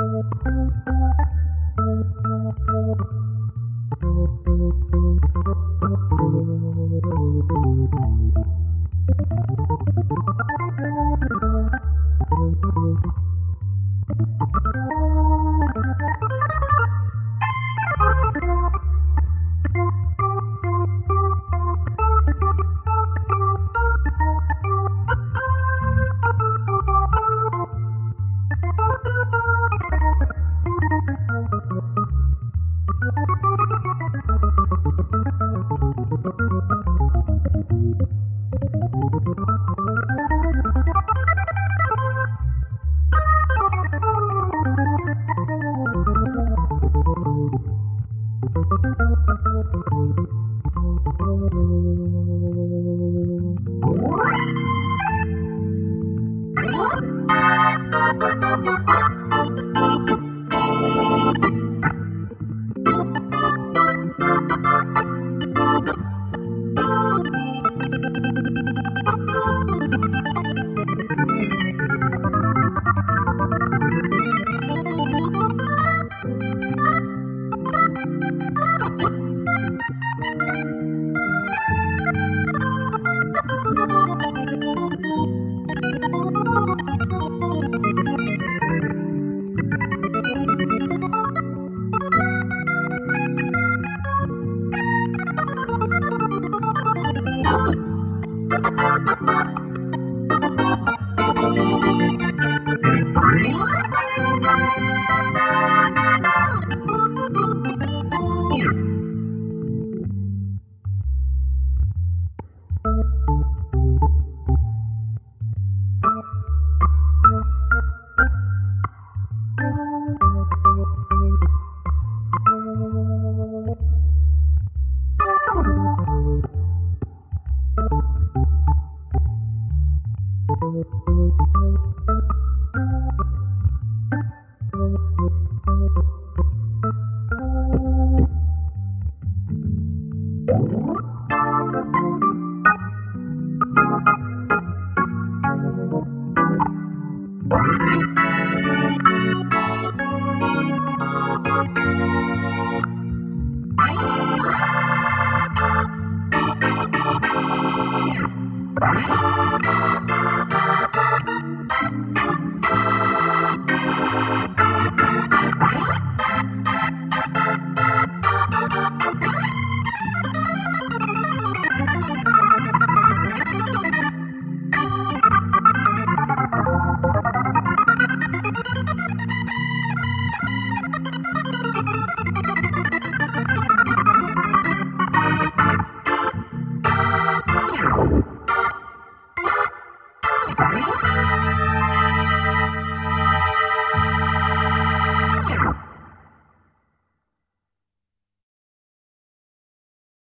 Thank you. Thank you. Música